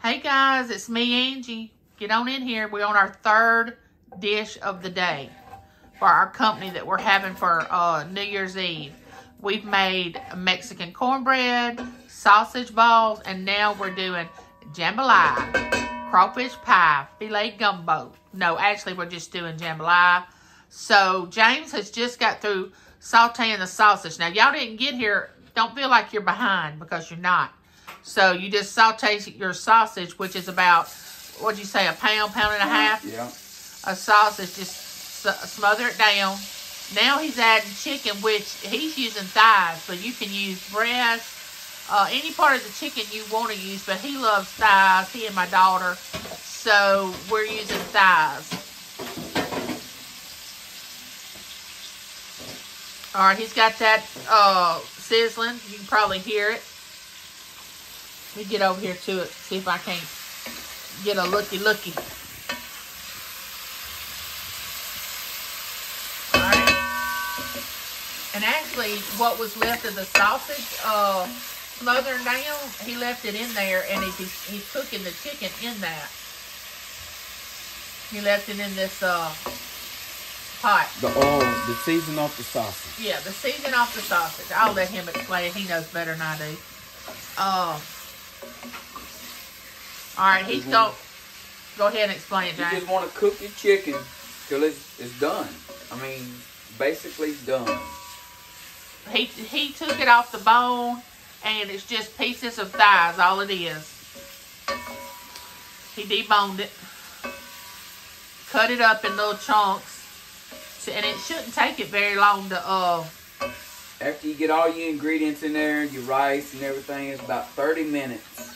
Hey guys, it's me, Angie. Get on in here. We're on our third dish of the day for our company that we're having for uh, New Year's Eve. We've made Mexican cornbread, sausage balls, and now we're doing jambalaya, crawfish pie, filé gumbo. No, actually, we're just doing jambalaya. So James has just got through sauteing the sausage. Now, y'all didn't get here. Don't feel like you're behind because you're not. So you just saute your sausage, which is about, what'd you say, a pound, pound and a half? Yeah. A sausage, just smother it down. Now he's adding chicken, which he's using thighs, but you can use breast, uh, any part of the chicken you want to use, but he loves thighs, he and my daughter. So we're using thighs. All right, he's got that uh, sizzling. You can probably hear it. Let me get over here to it, see if I can't get a looky-looky. Alright. And actually, what was left of the sausage, uh, smothering down, he left it in there, and he's, he's cooking the chicken in that. He left it in this, uh, pot. The oil, the season off the sausage. Yeah, the season off the sausage. I'll let him explain it. He knows better than I do. Uh, all right, he's go. Go ahead and explain it, You James. just want to cook your chicken till it's, it's done. I mean, basically done. He he took it off the bone, and it's just pieces of thighs. All it is. He deboned it, cut it up in little chunks, and it shouldn't take it very long to uh. After you get all your ingredients in there, your rice and everything, it's about 30 minutes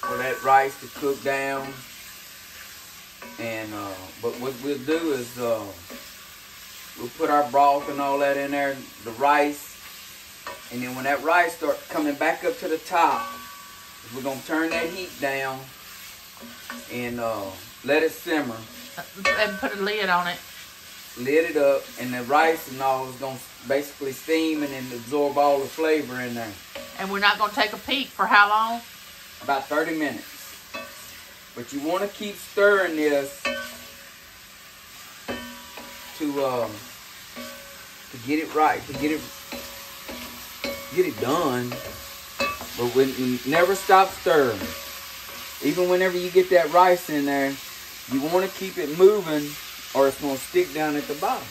for that rice to cook down. And uh, but what we'll do is uh, we'll put our broth and all that in there, the rice, and then when that rice starts coming back up to the top, we're gonna turn that heat down and uh, let it simmer. and put a lid on it. Lid it up, and the rice and all is gonna basically steam and then absorb all the flavor in there. And we're not going to take a peek for how long? about 30 minutes. But you want to keep stirring this to um to get it right, to get it get it done. But when you never stop stirring. Even whenever you get that rice in there, you want to keep it moving or it's going to stick down at the bottom.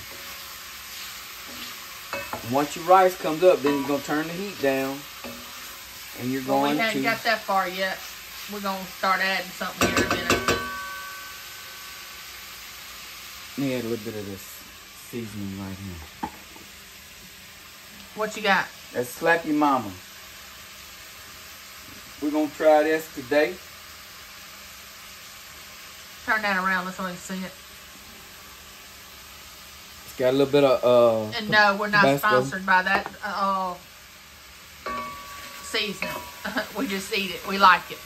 Once your rice comes up, then you're going to turn the heat down and you're Well, going we haven't to got that far yet. We're going to start adding something here in a minute. Let me add a little bit of this seasoning right here. What you got? That's Slap Ya Mama. We're going to try this today. Turn that around. Let's only see it. It's got a little bit of, uh... And no, we're not Tabasco. sponsored by that uh, seasoning. we just eat it. We like it.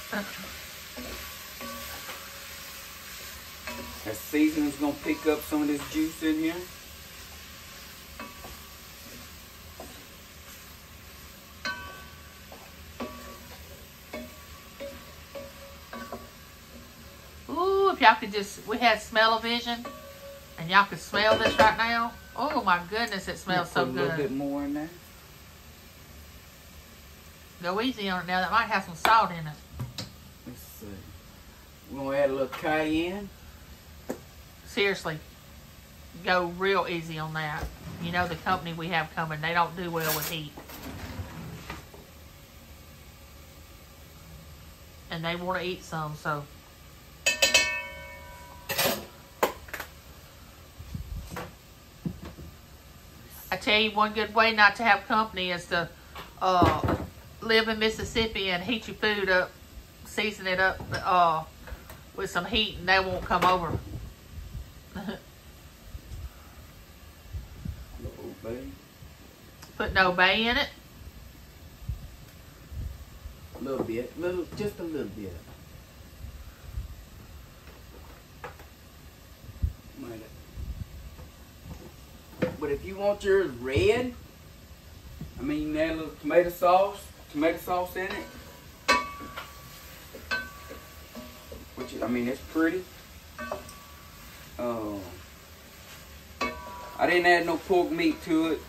That seasoning's going to pick up some of this juice in here. Ooh, if y'all could just, we had smell-o-vision, and y'all can smell this right now. Oh my goodness, it smells so good. a little bit good. more in there. Go easy on it now. That might have some salt in it. Let's see. We're going to add a little cayenne. Seriously, go real easy on that. You know the company we have coming, they don't do well with heat. And they want to eat some, so. I tell you, one good way not to have company is to uh, live in Mississippi and heat your food up, season it up uh, with some heat, and they won't come over. Put no bay in it. A little bit. Little, just a little bit. Might- But if you want yours red, I mean, you can add a little tomato sauce, tomato sauce in it. delicious. I mean, it's pretty. Uh, I didn't add no pork meat to it.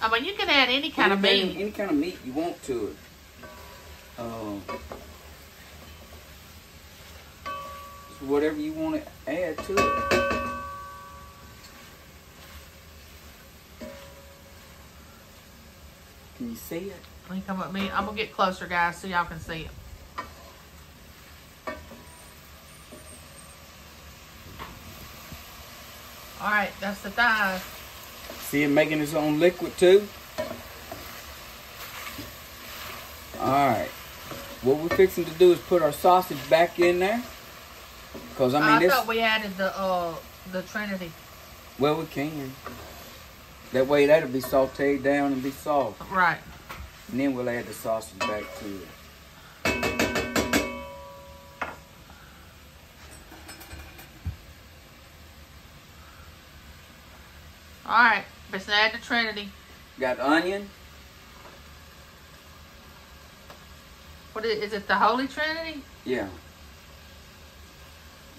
I mean, you can add any kind of meat. Any kind of meat you want to it. Um, so whatever you want to add to it. Can you see it? Let me come with me. I'm gonna get closer, guys, so y'all can see it. All right, that's the thighs. See it making its own liquid too? Alright. What we're fixing to do is put our sausage back in there. Because, I I, mean, this. thought we added the uh the Trinity. Well, we can. That way that'll be sauteed down and be soft. Right. And then we'll add the sausage back to it. All right. Let's add the Trinity. Got onion. What is, is it? The Holy Trinity? Yeah.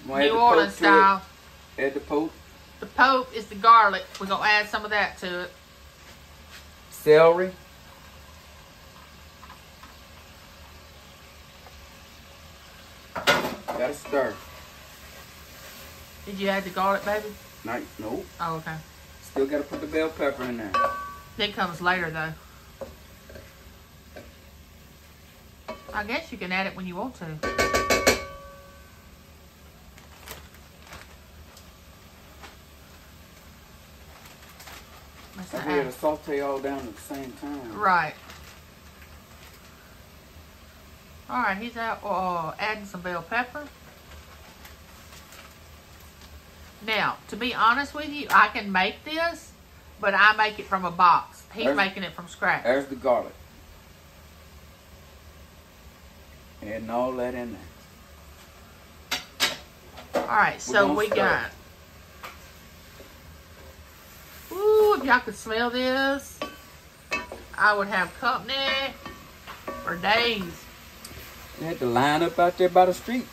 New Orleans style. Add the Pope. The Pope is the garlic. We're gonna add some of that to it. Celery. Gotta stir. Did you add the garlic, baby? Nice. Nope. Oh, okay. Still gotta put the bell pepper in there. That comes later, though. I guess you can add it when you want to. Let's I had to saute all down at the same time. Right. All right, he's out uh, adding some bell pepper. Now, to be honest with you, I can make this, but I make it from a box. He's There's- making it from scratch. There's the garlic. And all that in there. All right, We're so we got. Ooh, if y'all could smell this, I would have company for days. You had to line up out there by the street.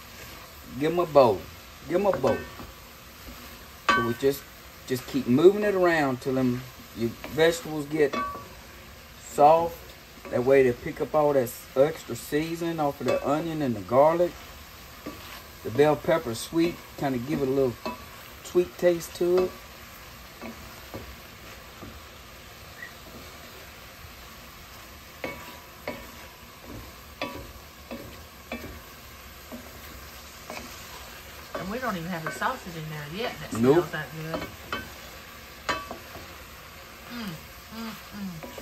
Give them a bowl. Give them a bowl. So we just just keep moving it around till them your vegetables get soft. That way they pick up all that extra seasoning off of the onion and the garlic. The bell pepper sweet, kind of give it a little sweet taste to it. And we don't even have the sausage in there yet, and it Nope. that good. Mm, mm, mm.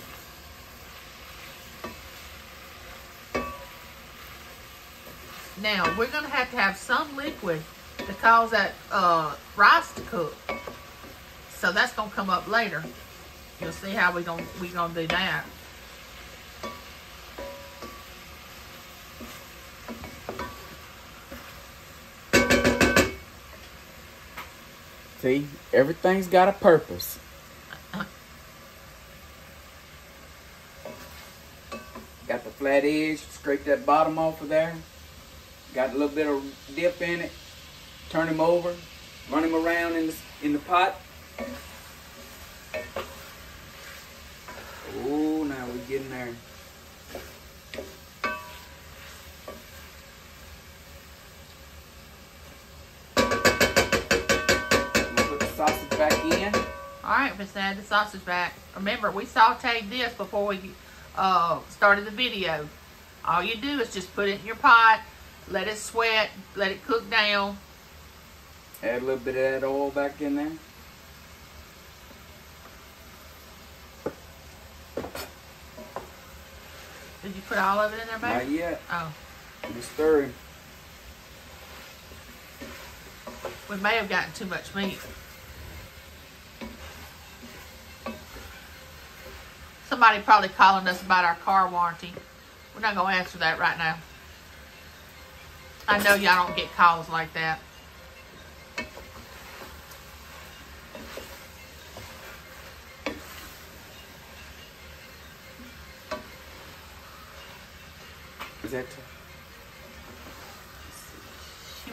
Now, we're going to have to have some liquid to cause that uh, rice to cook. So that's going to come up later. You'll see how we're going we gonna do that. See, everything's got a purpose. Got the flat edge, scrape that bottom off of there. Got a little bit of dip in it. Turn him over, run him around in the in the pot. Oh, now we're getting there. All right, let's add the sausage back. Remember, we sauteed this before we uh, started the video. All you do is just put it in your pot, let it sweat, let it cook down. Add a little bit of that oil back in there. Did you put all of it in there, Not baby? yet. Oh, Let me stir it. we may have gotten too much meat. Somebody probably calling us about our car warranty. We're not going to answer that right now. I know y'all don't get calls like that. Is that?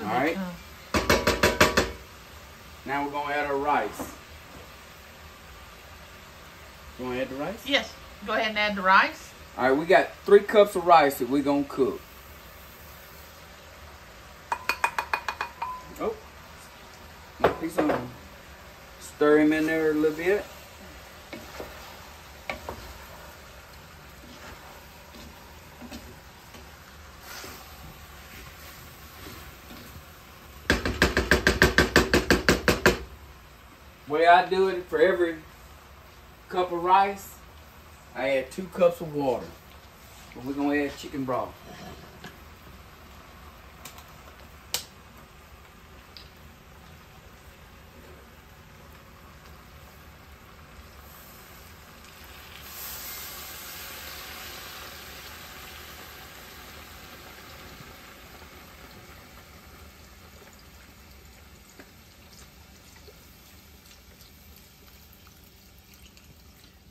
All right. Now we're gonna add our rice. You wanna add the rice? Yes. Go ahead and add the rice. All right, we got three cups of rice that we're gonna cook. Oh, he's on. Stir him in there a little bit. Way I do it for every cup of rice, I add two cups of water. But we're gonna add chicken broth.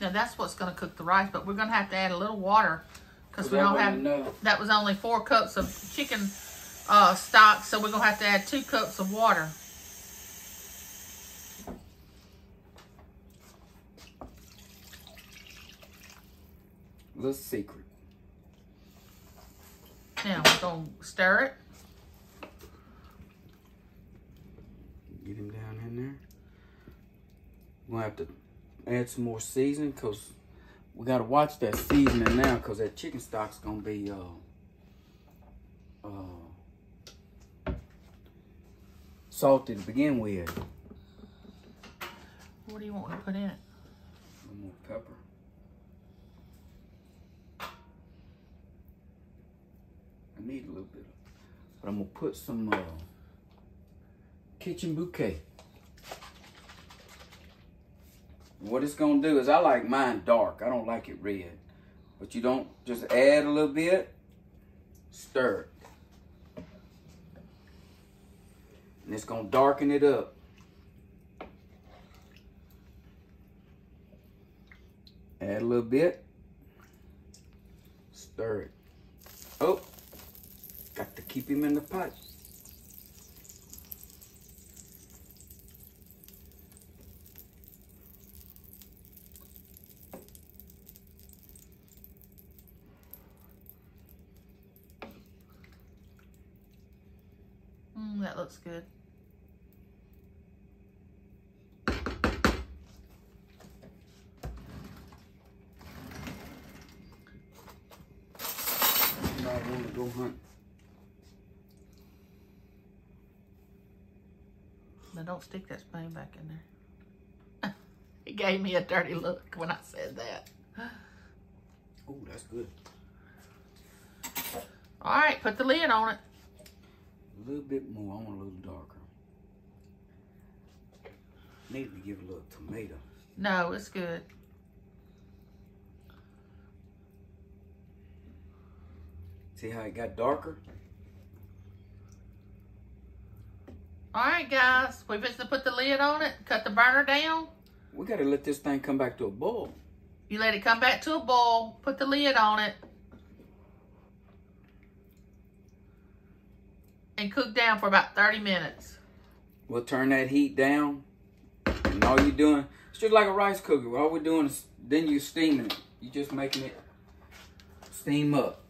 Now that's what's going to cook the rice, but we're going to have to add a little water because we don't have. know? That was only four cups of chicken uh, stock, so we're going to have to add two cups of water. Little secret. Now we're going to stir it. Get him down in there. We're gonna have to add some more seasoning because we gotta watch that seasoning now because that chicken stock's gonna be uh uh salty to begin with. What do you want to put in it? More pepper. I need a little bit of, but I'm gonna put some uh, kitchen bouquet. What it's gonna do is I like mine dark. I don't like it red. But you don't just add a little bit, stir it. And it's gonna darken it up. Add a little bit. Stir it. Oh, got to keep him in the pot. Mm, that looks good. I want to go hunt. Now don't stick that spoon back in there. he gave me a dirty look when I said that. Oh, that's good. All right, put the lid on it. A little bit more. I want a little darker. Need to give a little tomato. No, it's good. See how it got darker? All right, guys, we just to put the lid on it, cut the burner down. We gotta let this thing come back to a boil. You let it come back to a boil, put the lid on it, and cook down for about 30 minutes. We'll turn that heat down. And all you're doing, it's just like a rice cooker. All we're doing is then you're steaming it. You're just making it steam up.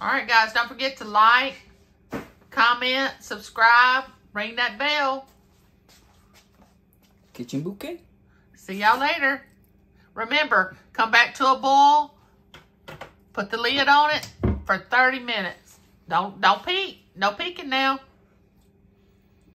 All right, guys, don't forget to like, comment, subscribe, ring that bell. Kitchen bouquet. See y'all later. Remember, come back to a boil, put the lid on it for 30 minutes. Don't don't peek. No peeking now.